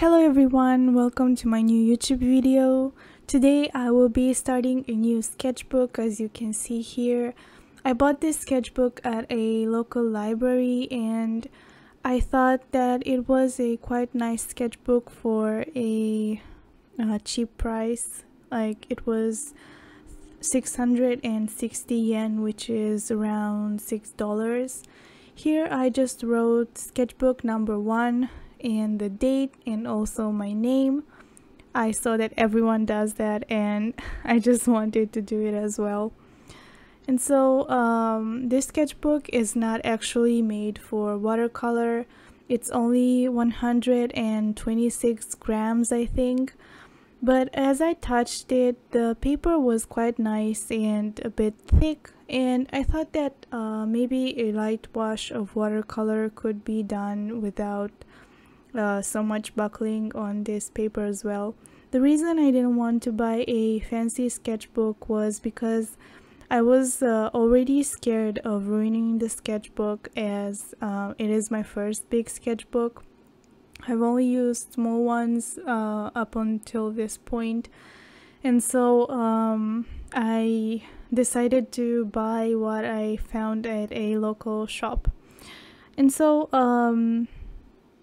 Hello everyone, welcome to my new YouTube video. Today I will be starting a new sketchbook as you can see here. I bought this sketchbook at a local library and I thought that it was a quite nice sketchbook for a uh, cheap price. Like it was 660 yen which is around six dollars here I just wrote sketchbook number one and the date and also my name. I saw that everyone does that and I just wanted to do it as well. And so um, this sketchbook is not actually made for watercolor. It's only 126 grams I think. But as I touched it the paper was quite nice and a bit thick and I thought that uh, maybe a light wash of watercolor could be done without uh, so much buckling on this paper as well. The reason I didn't want to buy a fancy sketchbook was because I was uh, already scared of ruining the sketchbook as uh, it is my first big sketchbook. I've only used small ones uh, up until this point and so um, I decided to buy what I found at a local shop. And so um,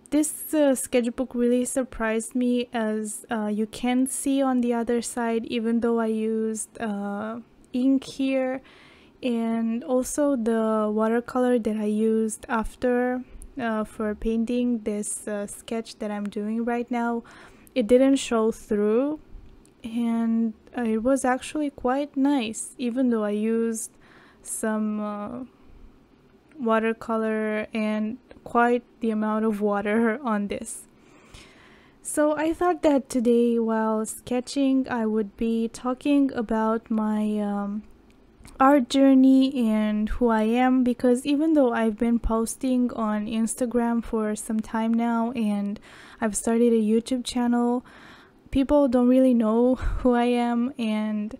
this uh, sketchbook really surprised me as uh, you can see on the other side even though I used uh, ink here. And also the watercolor that I used after uh, for painting this uh, sketch that I'm doing right now it didn't show through. And uh, it was actually quite nice even though I used some watercolor and quite the amount of water on this. So I thought that today while sketching I would be talking about my um, art journey and who I am because even though I've been posting on Instagram for some time now and I've started a YouTube channel, people don't really know who I am and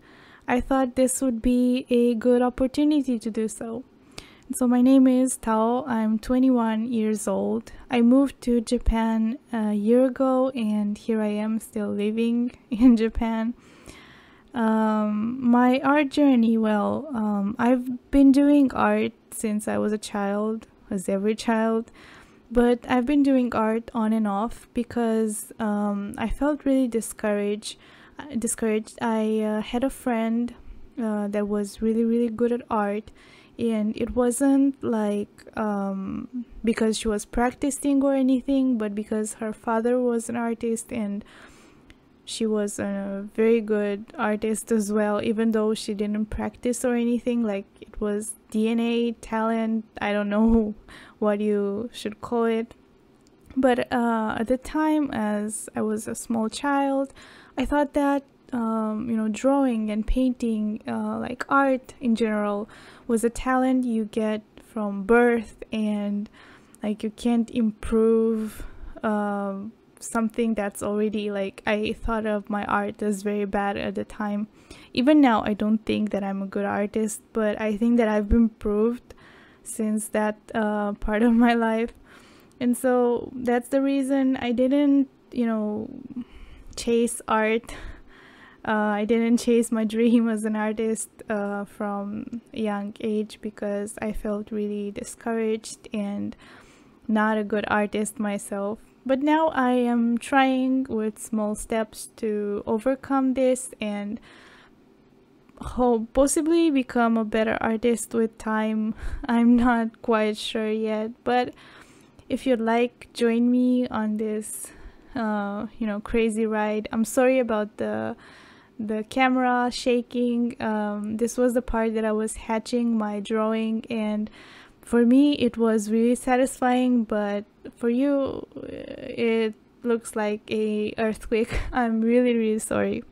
I thought this would be a good opportunity to do so. So my name is Tao. I'm 21 years old. I moved to Japan a year ago and here I am still living in Japan. Um, my art journey, well, um, I've been doing art since I was a child, as every child, but I've been doing art on and off because um, I felt really discouraged. Discouraged. I uh, had a friend uh, that was really, really good at art and it wasn't like um, because she was practicing or anything but because her father was an artist and she was a very good artist as well even though she didn't practice or anything like it was dna talent i don't know what you should call it. But uh, at the time as i was a small child i thought that um, you know drawing and painting uh, like art in general was a talent you get from birth and like you can't improve um, something that's already like I thought of my art as very bad at the time. Even now I don't think that I'm a good artist but I think that I've improved since that uh, part of my life. And so that's the reason I didn't you know chase art I didn't chase my dream as an artist uh, from a young age because I felt really discouraged and not a good artist myself. But now I am trying with small steps to overcome this and hope possibly become a better artist with time. I'm not quite sure yet, but if you'd like, join me on this, uh, you know, crazy ride. I'm sorry about the the camera shaking um, this was the part that I was hatching my drawing and for me it was really satisfying but for you it looks like a earthquake. I'm really really sorry.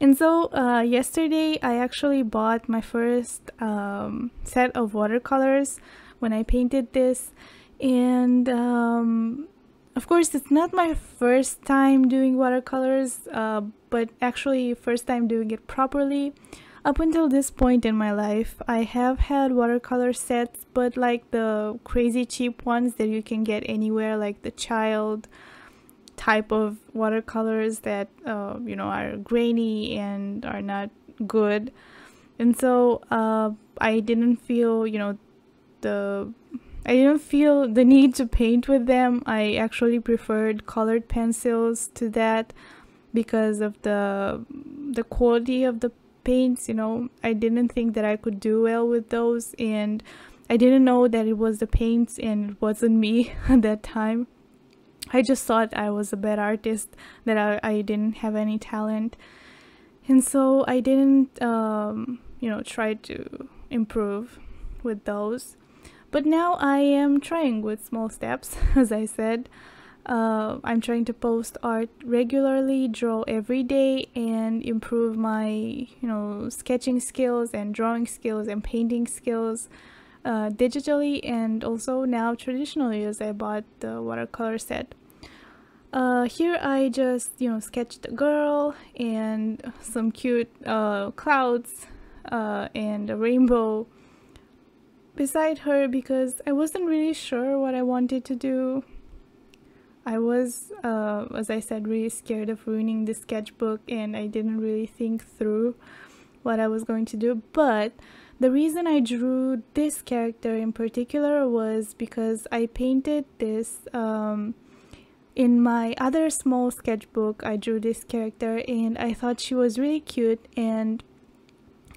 And so uh, yesterday I actually bought my first um, set of watercolors when I painted this and um, of course, it's not my first time doing watercolors, uh, but actually first time doing it properly. Up until this point in my life, I have had watercolor sets, but like the crazy cheap ones that you can get anywhere, like the Child type of watercolors that uh, you know are grainy and are not good and so uh, i didn't feel you know the i didn't feel the need to paint with them. I actually preferred colored pencils to that because of the the quality of the paints you know. I didn't think that i could do well with those and i didn't know that it was the paints and it wasn't me at that time. I just thought i was a bad artist that i, I didn't have any talent. And so i didn't um, you know try to improve with those but now i am trying with small steps as i said uh, I'm trying to post art regularly, draw every day, and improve my, you know, sketching skills and drawing skills and painting skills uh, digitally and also now traditionally as I bought the watercolor set. Uh, here I just, you know, sketched a girl and some cute uh, clouds uh, and a rainbow beside her because I wasn't really sure what I wanted to do I was, uh, as I said, really scared of ruining the sketchbook and I didn't really think through what I was going to do. But the reason I drew this character in particular was because I painted this um, in my other small sketchbook. I drew this character and I thought she was really cute and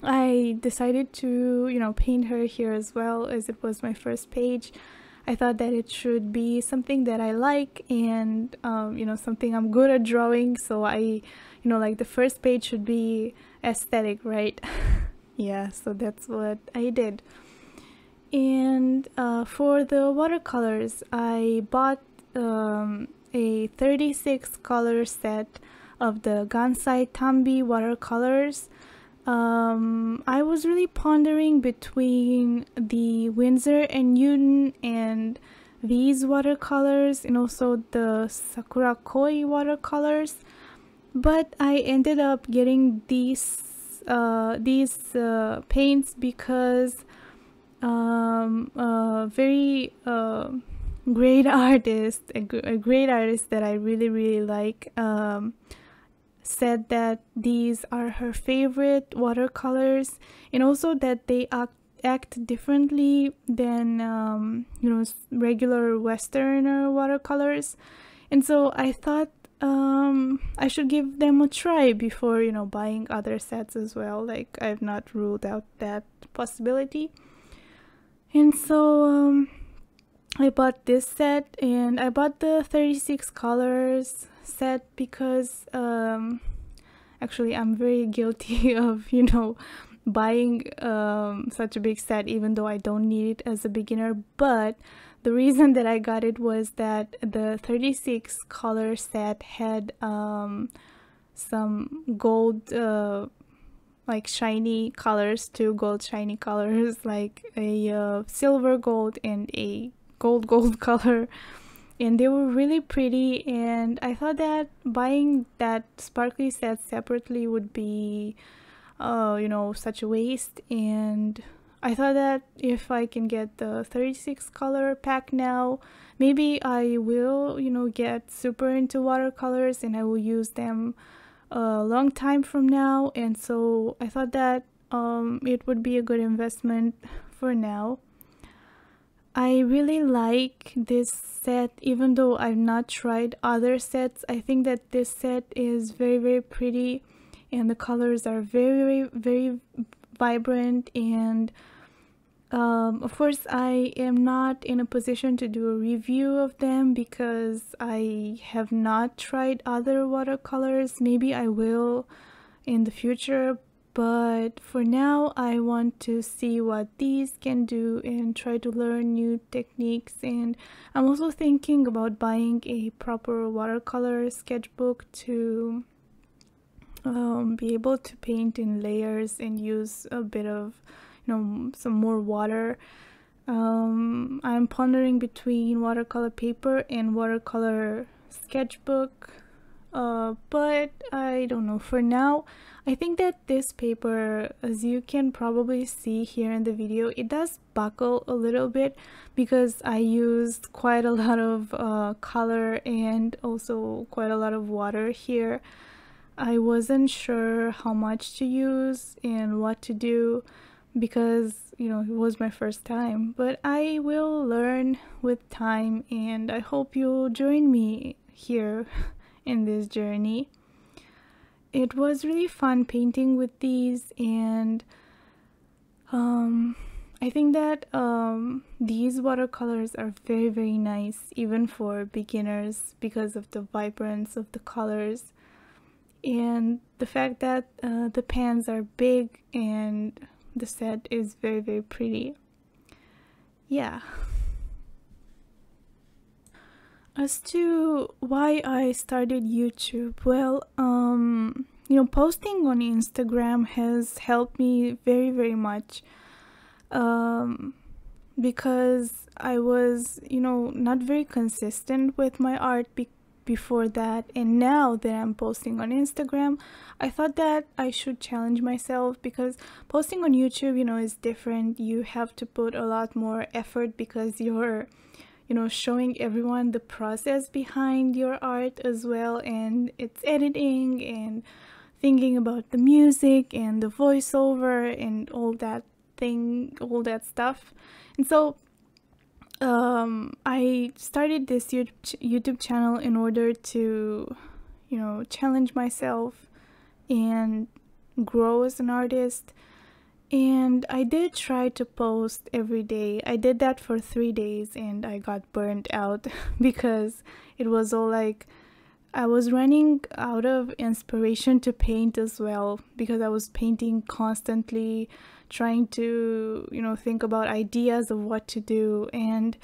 I decided to, you know, paint her here as well as it was my first page. I thought that it should be something that I like and um, you know something I'm good at drawing. So I you know like the first page should be aesthetic right? Yeah so that's what I did. And uh, for the watercolors I bought um, a 36 color set of the Gansai Tambi watercolors um, I was really pondering between the Winsor and Newton and these watercolors and also the Sakura Koi watercolors but I ended up getting these uh, these uh, paints because um, a very uh, great artist a, a, great artist that I really really like um, said that these are her favorite watercolors and also that they act, act differently than um, you know regular westerner watercolors. And so i thought um, i should give them a try before you know buying other sets as well. Like i've not ruled out that possibility. And so um, i bought this set and i bought the 36 colors set because um, actually I'm very guilty of you know buying um, such a big set even though I don't need it as a beginner. But the reason that I got it was that the 36 color set had um, some gold uh, like shiny colors two gold shiny colors like a uh, silver gold and a gold gold color and they were really pretty and I thought that buying that sparkly set separately would be uh, you know such a waste and I thought that if I can get the 36 color pack now maybe I will you know get super into watercolors and I will use them a long time from now and so I thought that um, it would be a good investment for now I really like this set even though I've not tried other sets. I think that this set is very very pretty and the colors are very very very vibrant and um, of course I am not in a position to do a review of them because I have not tried other watercolors. Maybe I will in the future but for now I want to see what these can do and try to learn new techniques. And I'm also thinking about buying a proper watercolor sketchbook to um, be able to paint in layers and use a bit of you know some more water. Um, I'm pondering between watercolor paper and watercolor sketchbook uh, but I don't know. For now I think that this paper as you can probably see here in the video it does buckle a little bit because I used quite a lot of uh, color and also quite a lot of water here. I wasn't sure how much to use and what to do because you know it was my first time. But I will learn with time and I hope you'll join me here in this journey. It was really fun painting with these and um, I think that um, these watercolors are very very nice even for beginners because of the vibrance of the colors and the fact that uh, the pans are big and the set is very very pretty. Yeah as to why I started YouTube well um you know posting on Instagram has helped me very very much. Um because I was you know not very consistent with my art because before that. And now that I'm posting on Instagram I thought that I should challenge myself because posting on YouTube you know is different. You have to put a lot more effort because you're you know showing everyone the process behind your art as well and it's editing and thinking about the music and the voiceover and all that thing all that stuff and so um, I started this YouTube channel in order to, you know, challenge myself and grow as an artist. And I did try to post every day. I did that for three days and I got burnt out because it was all like I was running out of inspiration to paint as well because I was painting constantly trying to you know think about ideas of what to do and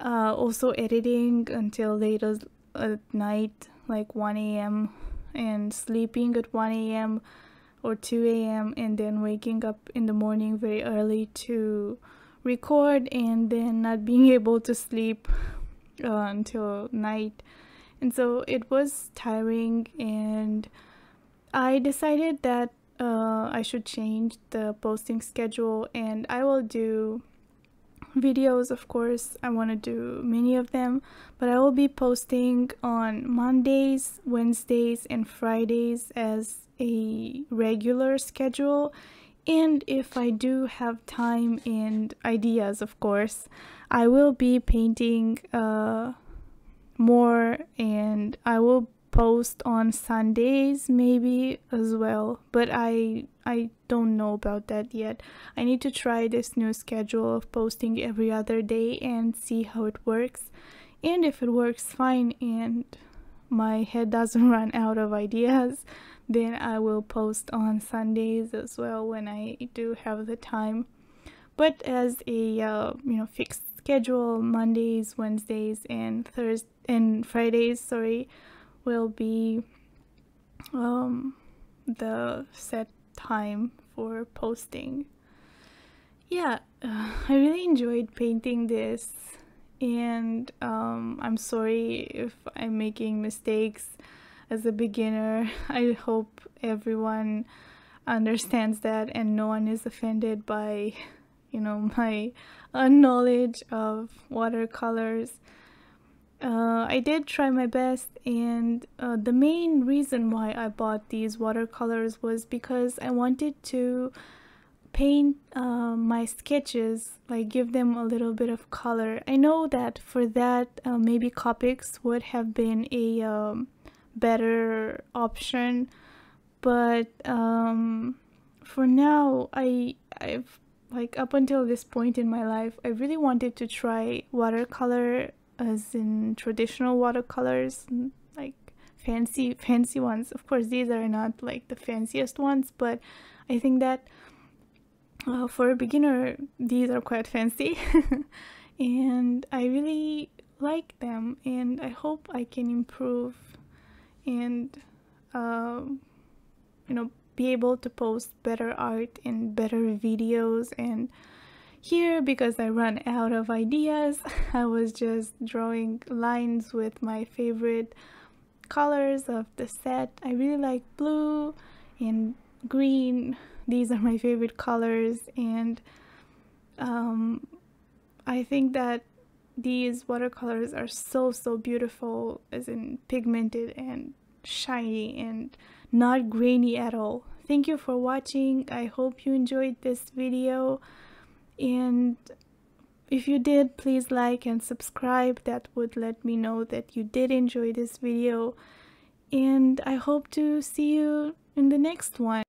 uh, also editing until late at night like 1 a.m and sleeping at 1 a.m or 2 a.m and then waking up in the morning very early to record and then not being able to sleep uh, until night. And so it was tiring and i decided that uh, I should change the posting schedule and I will do videos of course. I want to do many of them. But I will be posting on Mondays Wednesdays and Fridays as a regular schedule. And if I do have time and ideas of course I will be painting uh, more and I will post on Sundays maybe as well but I I don't know about that yet. I need to try this new schedule of posting every other day and see how it works. And if it works fine and my head doesn't run out of ideas then I will post on Sundays as well when I do have the time. But as a uh, you know fixed schedule Mondays Wednesdays and Thursdays and Fridays sorry will be um, the set time for posting. Yeah, uh, I really enjoyed painting this and um, I'm sorry if I'm making mistakes as a beginner. I hope everyone understands that and no one is offended by you know my unknowledge of watercolors uh, I did try my best and uh, the main reason why I bought these watercolors was because I wanted to paint uh, my sketches like give them a little bit of color. I know that for that uh, maybe Copics would have been a um, better option but um, for now I I've like up until this point in my life I really wanted to try watercolor as in traditional watercolors like fancy fancy ones. Of course these are not like the fanciest ones but i think that uh, for a beginner these are quite fancy. And i really like them and i hope i can improve and uh, you know be able to post better art and better videos and here, because I ran out of ideas, I was just drawing lines with my favorite colors of the set. I really like blue and green. These are my favorite colors and um, I think that these watercolors are so so beautiful as in pigmented and shiny and not grainy at all. Thank you for watching. I hope you enjoyed this video and if you did please like and subscribe that would let me know that you did enjoy this video and I hope to see you in the next one.